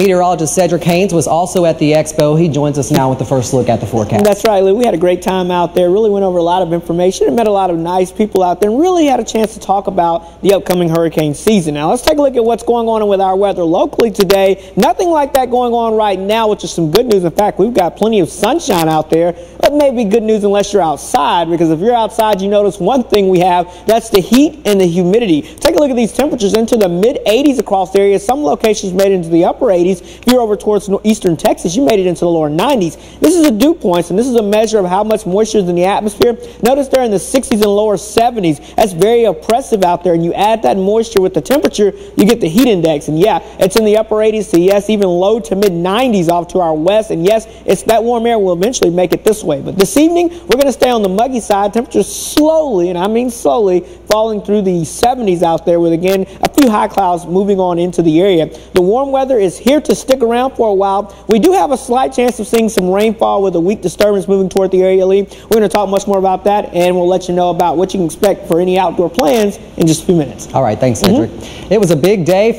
Meteorologist Cedric Haynes was also at the expo. He joins us now with the first look at the forecast. That's right, Lou. We had a great time out there. Really went over a lot of information and met a lot of nice people out there and really had a chance to talk about the upcoming hurricane season. Now, let's take a look at what's going on with our weather locally today. Nothing like that going on right now, which is some good news. In fact, we've got plenty of sunshine out there. That may be good news unless you're outside, because if you're outside, you notice one thing we have that's the heat and the humidity. Take a look at these temperatures into the mid 80s across the area. Some locations made into the upper 80s. If you're over towards eastern Texas, you made it into the lower 90s. This is a dew points, and this is a measure of how much moisture is in the atmosphere. Notice they're in the 60s and lower 70s. That's very oppressive out there, and you add that moisture with the temperature, you get the heat index. And yeah, it's in the upper 80s to yes, even low to mid 90s off to our west. And yes, it's that warm air will eventually make it this way. But this evening, we're going to stay on the muggy side. Temperatures slowly, and I mean slowly, falling through the 70s out there with again a few high clouds moving on into the area. The warm weather is here to stick around for a while. We do have a slight chance of seeing some rainfall with a weak disturbance moving toward the area, Lee. We're going to talk much more about that, and we'll let you know about what you can expect for any outdoor plans in just a few minutes. All right, thanks, Cedric. Mm -hmm. It was a big day for